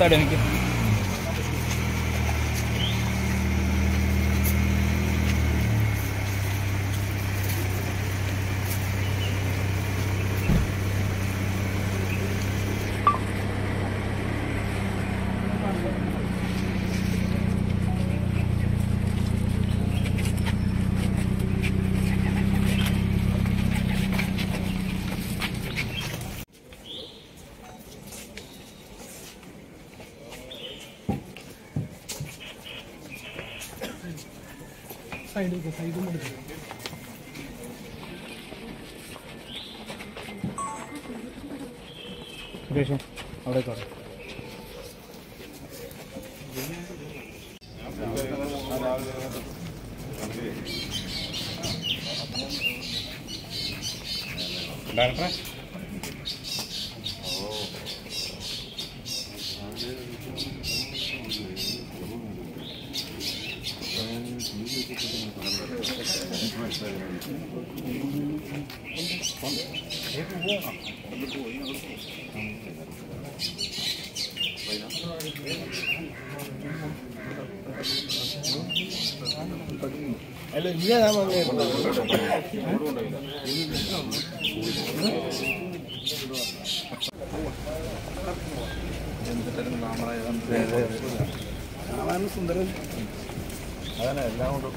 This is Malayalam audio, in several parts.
Tak ada nih. Side side side side എനിക്ക് സുരേഷ് അവിടെ കാണാം ഡയറക്ടറെ അല്ല ഇല്ല സുന്ദരൻ അതന്നെ എല്ലാം കൊണ്ടും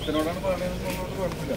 ജീവിതത്തിനോടാണ് പറയുന്നത് കുഴപ്പമില്ല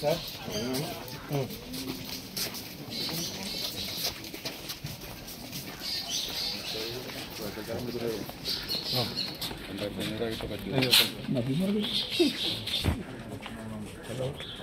sir Hello. ¿Mm? ¿Mm? ¿Mm?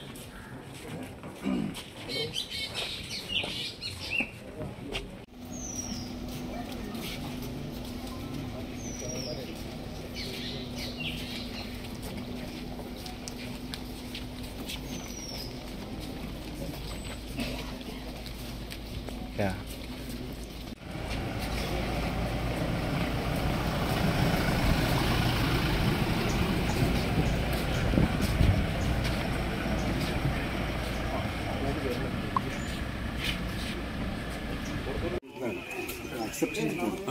Yeah.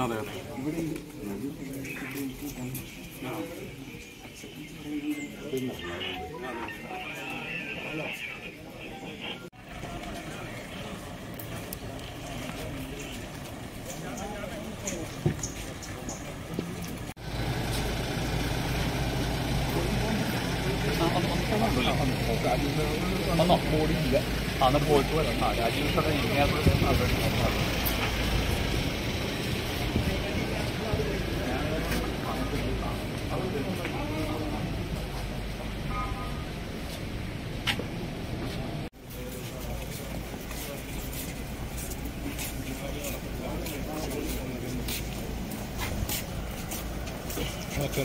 അതെ ഒന്നോ ബോഡിയില്ല അന്ന് പോയിട്ട് വരാം ആ രാജീവ് ഇങ്ങനെ ഓക്കെ